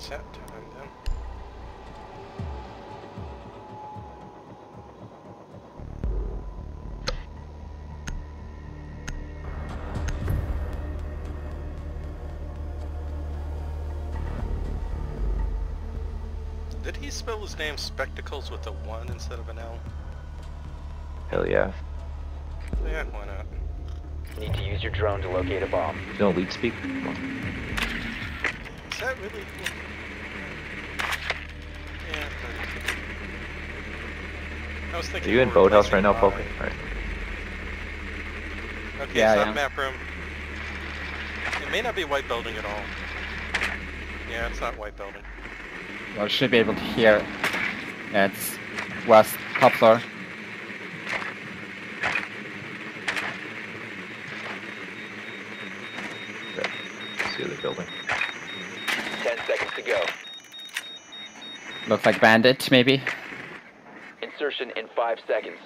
It's that time then. Did he spell his name Spectacles with a 1 instead of an L? Hell yeah. Yeah, why not? Need to use your drone to locate a bomb. You know lead speak? Come on. Is that really... Yeah. I was Are you in boathouse right now, replacing Poker? Alright. Okay, Yeah, so I map room. It may not be white building at all. Yeah, it's not white building. Well, You should be able to hear. It's west, top floor. See the building. Ten seconds to go. Looks like bandit, maybe. Insertion in five seconds.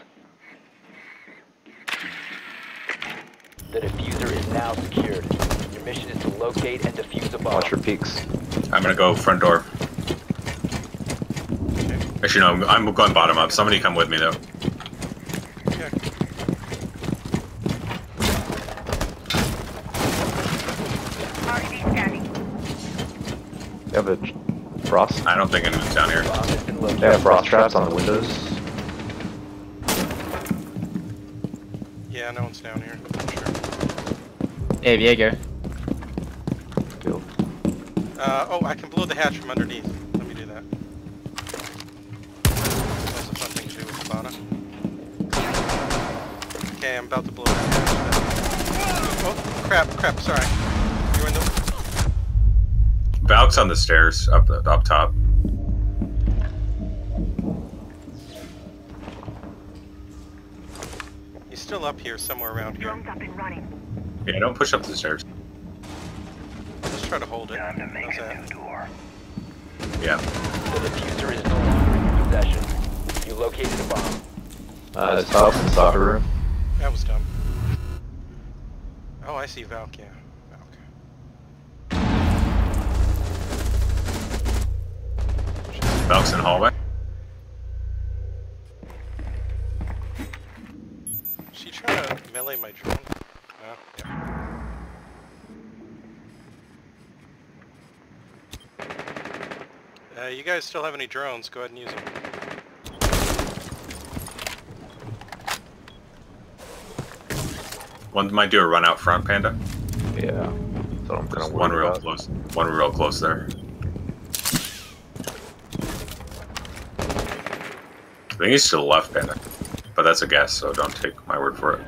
The diffuser is now secured. Your mission is to locate and defuse a bomb. Watch your peaks. I'm gonna go front door. Actually, no, I'm, I'm going bottom up. Somebody come with me though. Yeah. You have a j- frost? I don't think anyone's down here. Bomb has been They have frost traps on the windows. Yeah, no one's down here. Sure. Hey, Jaeger. Field. Uh, oh, I can blow the hatch from underneath. Let me do that. That's a fun thing to do with the Bana. Okay, I'm about to blow the hatch. Oh, crap, crap, sorry. You're in the... Valk's on the stairs up the up top. He's still up here, somewhere around here. Drone's up and running. Yeah, don't push up the stairs. Just try to hold it. Time to make How's a that? new door. Yeah. The diffuser is no longer in your possession. You located a bomb. Uh, it's up in the soccer room. That was dumb. Oh, I see Valk, yeah. Valk's in hallway. She trying to melee my drone? Oh, yeah. Uh, you guys still have any drones? Go ahead and use them. One might do a run out front, Panda. Yeah. That's what I'm kind one real about. close. One real close there. I think he's to the left, Panda. But that's a guess, so don't take my word for it.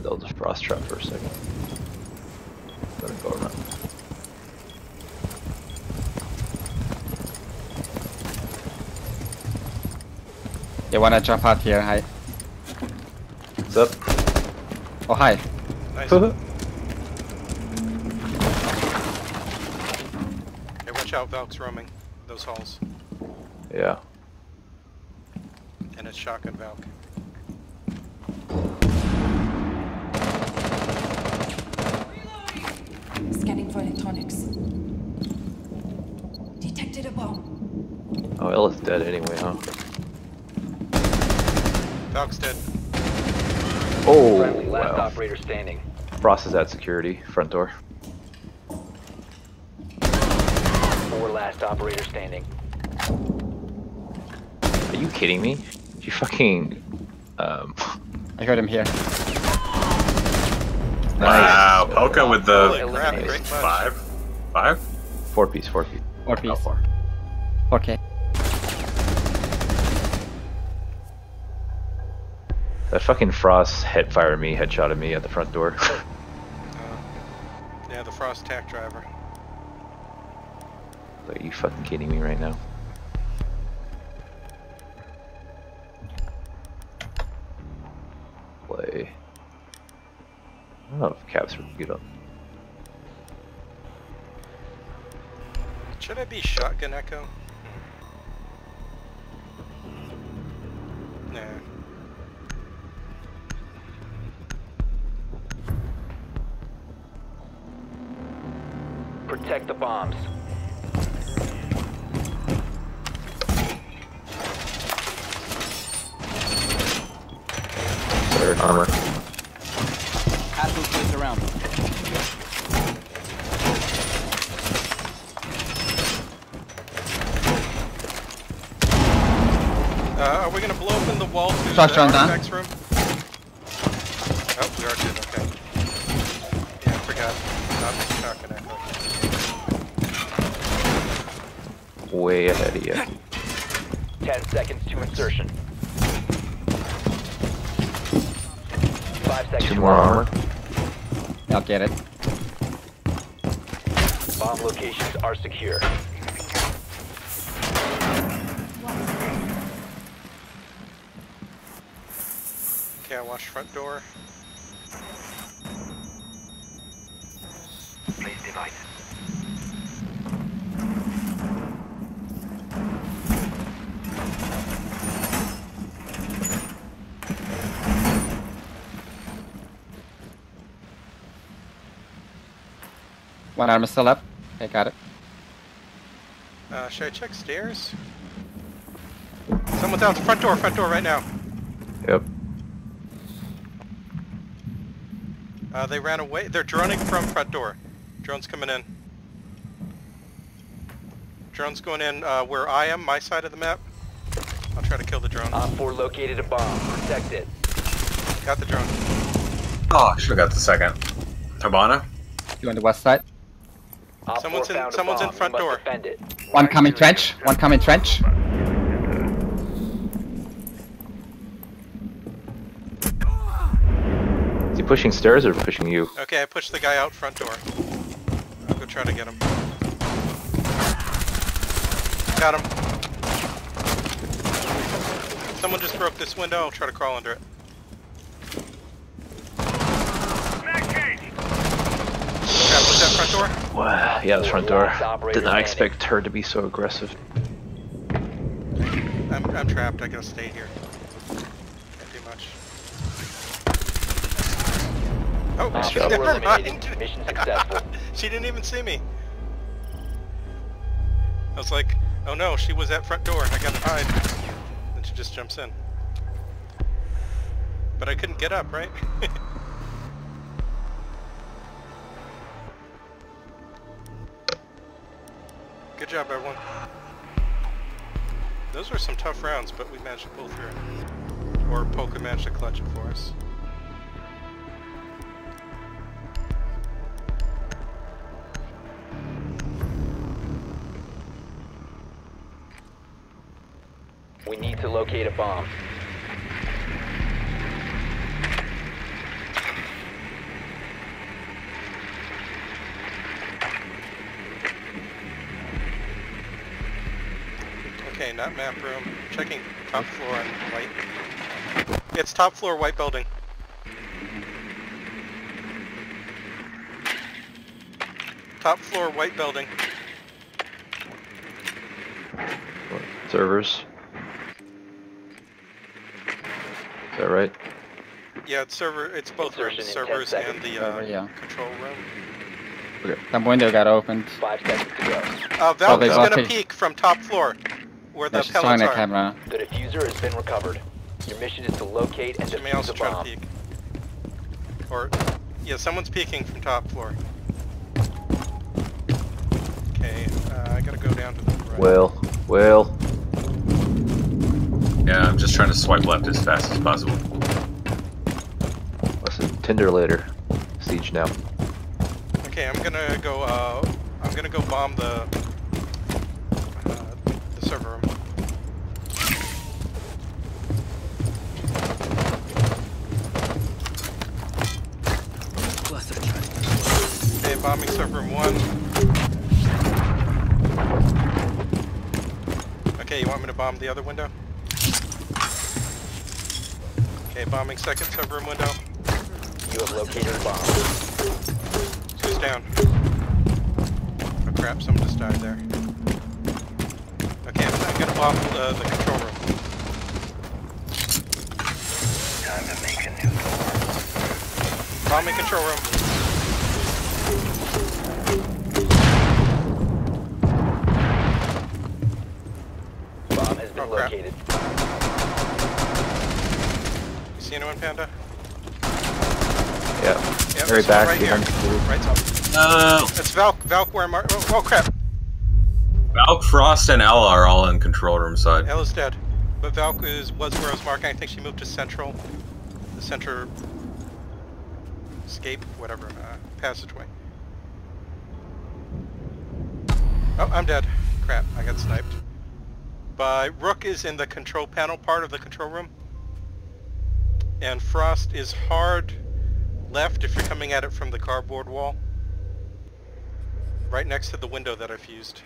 They'll just frost trap for a second. Let it go around. You wanna jump out here? Hi. What's up? Oh, hi. Nice. watch out, Valk's roaming those halls. yeah. And it's shotgun Valk. Scanning for electronics. Detected a bomb. Oh, Ela's dead anyway, huh? Valk's dead. Oh, Friendly, last wow. operator standing. Frost is at security, front door. Four last operator standing. Are you kidding me? You fucking, um, I heard him here. Wow, Polka with the Holy crap, Eliminated. great clutch. five, five. four piece, four piece. Four piece. far? Okay. That fucking Frost head fired me, headshotted me at the front door. Uh, yeah, the Frost tack driver. Are you fucking kidding me right now? Play. I don't know if caps are good up. Should I be shotgun echo? Nah. Protect the bombs. Wall to the Structure on down. room? Oh, we are good, okay. Yeah, I forgot. Not the shotgun echo. Way ahead of you. 10 seconds to insertion. 5 seconds Two more armor. I'll get it. Bomb locations are secure. Okay, I watched front door. Please device. One armor still up. Okay, got it. Uh, should I check stairs? Someone's out the front door, front door right now. Yep. Uh, they ran away. They're droning from front door. Drone's coming in. Drone's going in uh, where I am, my side of the map. I'll try to kill the drone. Op 4 located a bomb. Protect it. Got the drone. Oh, I should have got the second. Hibana? You on the west side. Op Someone's 4 in- someone's in front door. Defend it. One coming trench. One coming trench. Is he pushing stairs or pushing you? Okay, I pushed the guy out front door. I'll go try to get him. Got him. Someone just broke this window. I'll try to crawl under it. Crap, was that front door? Wow. Yeah, the front door. Did not I expect her to be so aggressive. I'm, I'm trapped. I gotta stay here. Can't do much. Oh, Nice job. never mind. Mission successful. she didn't even see me. I was like, oh no, she was at front door. I gotta hide. Then she just jumps in. But I couldn't get up, right? Good job, everyone. Those were some tough rounds, but we managed to pull through. Or Polka managed to clutch it for us. Locate a bomb. Okay, not map room. Checking top floor and white. It's top floor white building. Top floor white building. Servers. Is that right? Yeah, it's server. It's both Insertion rooms, in 10 servers and the uh, yeah. control room. Some window got opened. Five seconds to go. Uh, Oh, they gonna it. peek from top floor, where the Yeah, she's pellets that are. camera. The diffuser has been recovered. Your mission is to locate and She may defuse also a try to bomb. peek. Or, yeah, someone's peeking from top floor. Okay, uh, I gotta go down to the right. Well, well. Yeah, I'm just trying to swipe left as fast as possible. Listen, Tinder later. Siege now. Okay, I'm gonna go. Uh, I'm gonna go bomb the uh, the server room. Okay, bombing server room one. Okay, you want me to bomb the other window? Okay, bombing second subroom window. You have located a bomb. Who's down? Oh crap, someone just died there. Okay, I'm, I'm gonna bomb uh, the control room. Time to make a new door. Bombing control room. Bomb has been oh, located one back right behind here. the blue. Right top. No. It's Valk. Valk where Mar- oh, oh crap. Valk, Frost, and Ela are all in control room side. Ela's dead. But Valk is, was where I was marking. I think she moved to central. The center... Escape, whatever, uh, passageway. Oh, I'm dead. Crap, I got sniped. By Rook is in the control panel part of the control room. And Frost is hard left if you're coming at it from the cardboard wall. Right next to the window that I fused.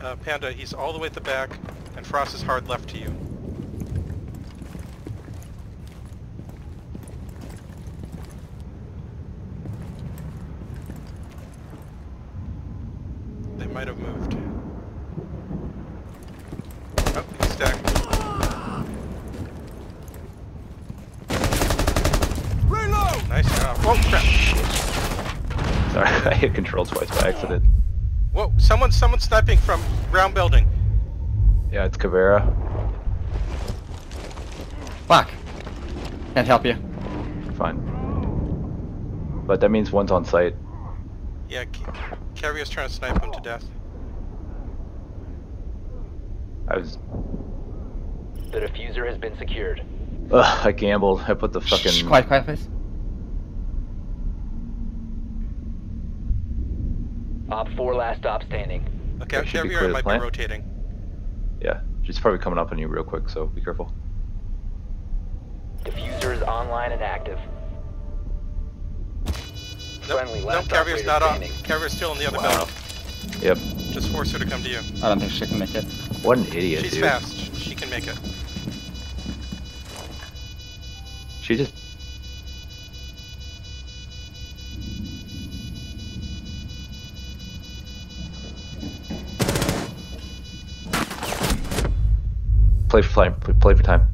Uh, Panda, he's all the way at the back, and Frost is hard left to you. They might have moved. Oh, he's stacked. Nice job. Oh, crap. Sorry, I hit control twice by accident. Whoa, someone, someone sniping from ground building. Yeah, it's Caveira. Fuck. Can't help you. Fine. But that means one's on site. Yeah, Ca- Carrier's trying to snipe him to death. I was. The diffuser has been secured. Ugh, I gambled. I put the Shh, fucking. quiet, quiet, please. Op 4 last stop standing. Okay, That Carrier clear to might be rotating. Yeah, she's probably coming up on you real quick, so be careful. Diffuser is online and active. Nope, Friendly nope, last Carrier's not on. standing. Carrier's still in the other Wow. building. Yep. Just force her to come to you. I don't think she can make it. What an idiot, She's dude. fast. She can make it. She just. Play for time. Play for time.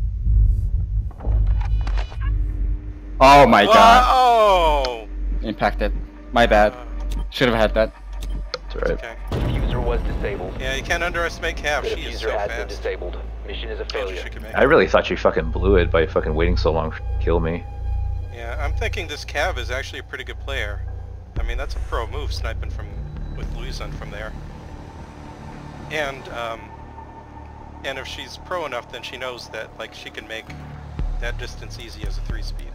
Oh my god. Impacted. My bad. Uh, Should have had that. It's alright. okay. Diffuser was disabled. Yeah, you can't underestimate Cav. The She is diffuser so has been disabled. Mission is a failure. she could make I really thought she fucking blew it by fucking waiting so long to kill me. Yeah, I'm thinking this Cav is actually a pretty good player. I mean, that's a pro move, sniping from with Luison from there. And um, and if she's pro enough, then she knows that like she can make that distance easy as a three-speed.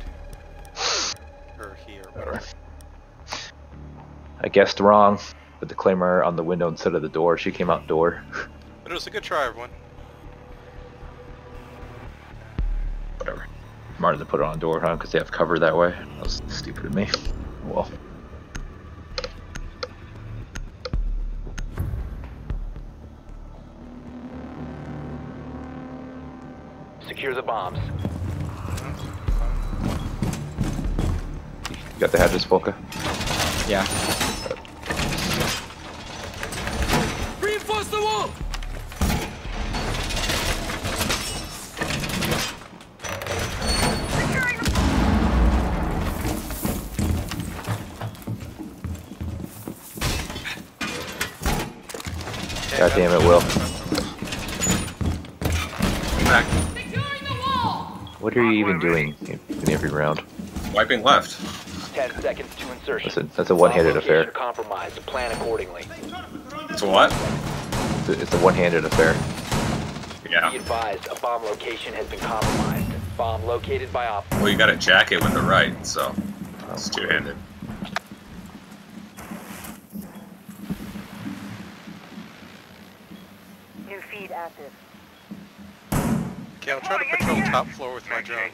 Or he or whatever. I guessed wrong. Put the claymore on the window instead of the door. She came out door. But it was a good try, everyone. Whatever. Smarter to put it on door, huh? Because they have cover that way. That was stupid of me. Well. Secure the bombs. You got the hedges, Polka? Yeah. God damn it, Will. Back. Securing the wall! What are you even doing in in every round? Wiping left. 10 seconds to insertion. That's a, that's a one-handed affair. compromised. Plan accordingly. It's a what? It's a, it's a one-handed affair. Yeah. Be Yeah. advised, a bomb location has been compromised. Bomb located by op. Well, you got a jacket with the right, so it's oh. two-handed. New feed. Okay, I'll try to patrol top floor with my drone.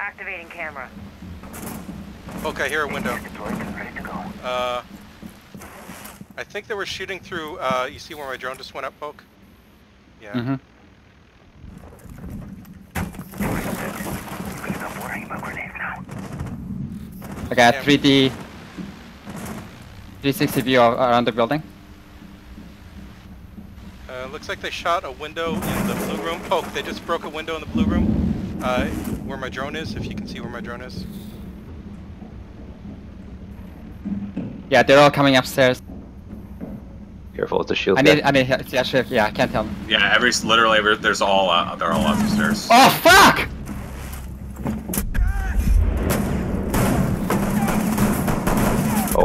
Activating camera. Okay, here a window. Deployed and ready to go. Uh, I think they were shooting through, uh, you see where my drone just went up, Poke? Yeah. Mm-hmm. You can stop worrying about grenades now. I got Yeah. 3D 360 view around the building. Uh, looks like they shot a window in the blue room. Oh, they just broke a window in the blue room. Uh, where my drone is, if you can see where my drone is. Yeah, they're all coming upstairs. Careful, it's a shield. I need. I need, yeah, shift, yeah, I can't tell. Them. Yeah, every literally, there's all, uh, they're all upstairs. Oh fuck!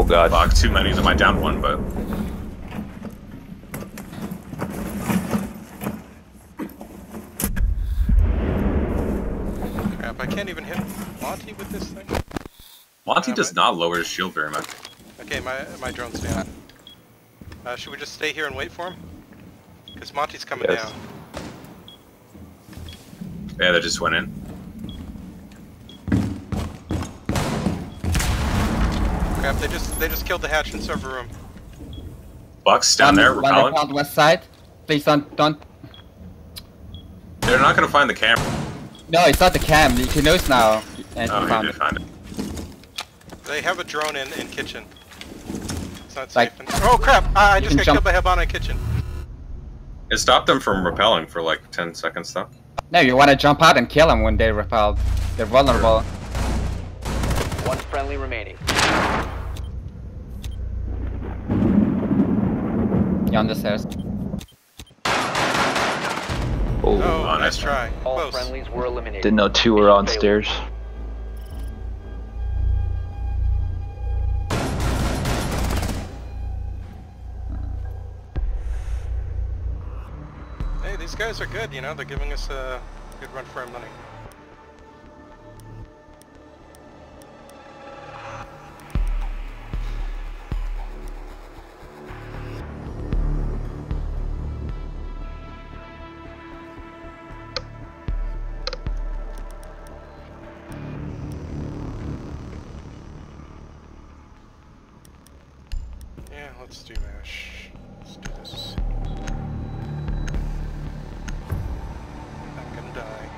Oh god. Fuck, too many. I might down one, but Crap, I can't even hit Monty with this thing. Monty Uh, does but- not lower his shield very much. Okay, my my drone's down. Uh, should we just stay here and wait for him? Because Monty's coming Yes. down. Yeah, they just went in. Crap, they just they just killed the hatch in server room. Bucks down One- there, one repelling. on the west side. Please don't, don't. They're not gonna find the camera. No, it's not the cam. He knows now. And Oh, he he found did it. find it. They have a drone in in kitchen. It's not Like- safe. in- oh crap! Ah, I just got jump- killed by Hibana in kitchen. It stopped them from repelling for like 10 seconds though. No, you want to jump out and kill them when they repel. They're vulnerable. One friendly remaining. You're on the stairs. Oh, Oh, nice nice try. All Close. friendlies were eliminated. didn't know two were on stairs. Hey, these guys are good. You know, they're giving us a good run for our money. Let's do Ash. Let's do this. I'm gonna die.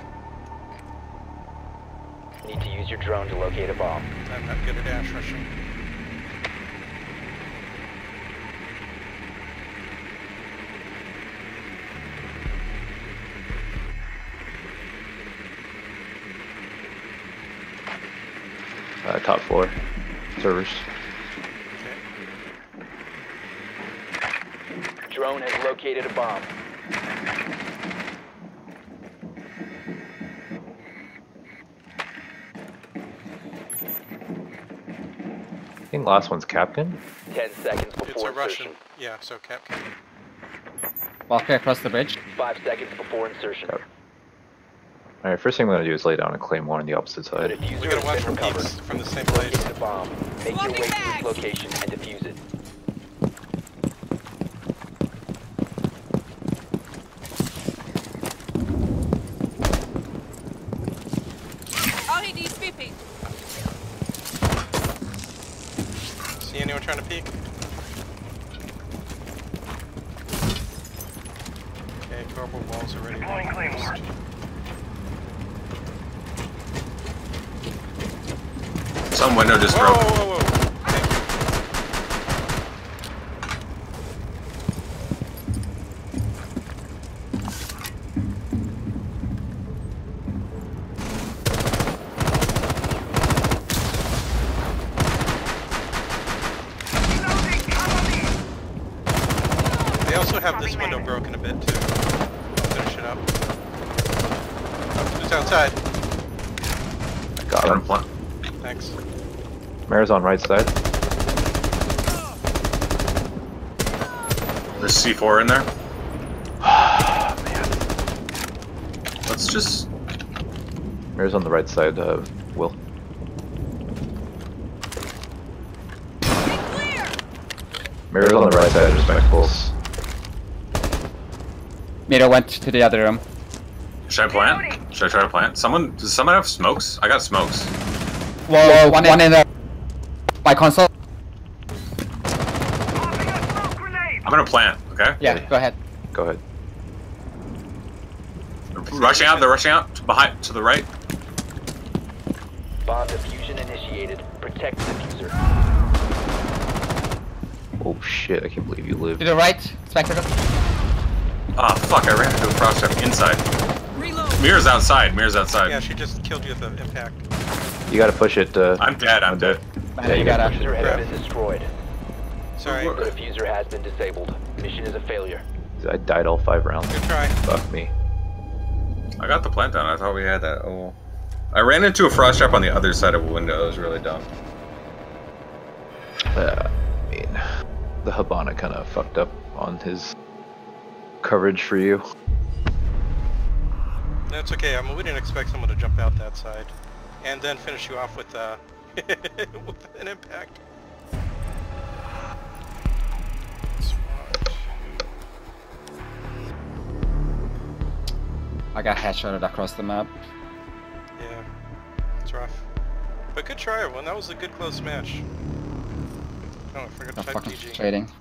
Need to use your drone to locate a bomb. I'm not good at Ash rushing. Uh, top floor. Servers. Okay. Drone has located a bomb. I think last one's Captain. Ten seconds It's before a insertion. Russian. Yeah, so Cap can. Walker across the bridge. Five seconds before insertion. Yep. Alright, first thing I'm gonna do is lay down a claymore on the opposite side. diffuser We gotta has watch been for from the same place. Locate the bomb. Make your way to its location and defuse it. RED sweeping. See anyone trying to peek? Okay, cardboard walls are ready. Deploying Claymore. Some window just Whoa, broke. whoa, whoa, whoa. Okay. They also have this window broken a bit too. Finish it up. Who's outside? Got Got him him. plant. Thanks. Mare's on right side. There's C4 in there. Let's just. Mare's on the right side of Will. Mare's on the right side of Respectables. Mira went to the other room. Should I plant? Should I try to plant? Someone. Does someone have smokes? I got smokes. Whoa, one, in the my console. I'm gonna plant. Okay. Yeah, go ahead. Go ahead. Rushing out. They're rushing out to behind to the right. Bomb diffusion initiated. Protect the diffuser. Oh shit, I can't believe you live. To lived. the right, Spectre. Ah, fuck! I ran into a cross trap inside. Reload. Mira's outside. Mira's outside. Yeah, she just killed you with the impact. You gotta push it, uh, I'm dead. I'm dead. Man, Yeah, you you gotta. gotta push Diffuser it. has been destroyed. Sorry. The diffuser has been disabled. Mission is a failure. I died all five rounds. Good try. Fuck me. I got the plant down. I thought we had that. Oh. I ran into a frost trap on the other side of a window. It was really dumb. Uh, I mean, the Hibana kind of fucked up on his coverage for you. That's okay. I mean, we didn't expect someone to jump out that side, and then finish you off with uh, with an impact. I got headshotted across the map. Yeah, it's rough. But good try, everyone. That was a good close match. Oh, I forgot I'm type fucking GG. trading.